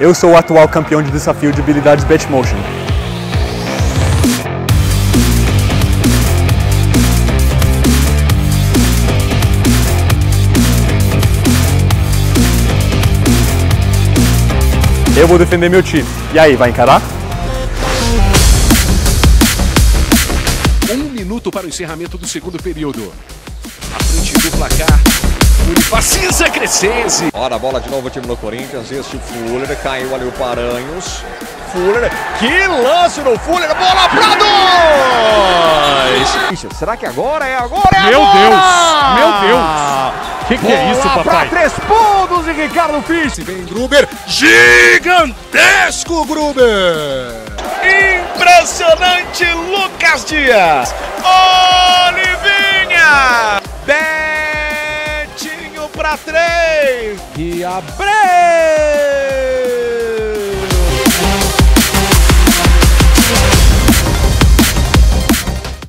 Eu sou o atual campeão de desafio de habilidades Batmotion. Eu vou defender meu time. E aí, vai encarar? Um minuto para o encerramento do segundo período. À frente do placar, Unifacisa Crescense. Ora, a bola de novo, time do Corinthians. Este Fuller, caiu ali o Paranhos. Fuller, que lance no Fuller, bola pra dois! Ixi, será que agora é agora? É Meu agora! Deus! Meu Deus! Que que é isso, Bola papai? Pra três pontos e Ricardo Fisch. Vem Gruber, gigantesco Gruber. Impressionante Lucas Dias. Olivinha. Pra três. E Abreu.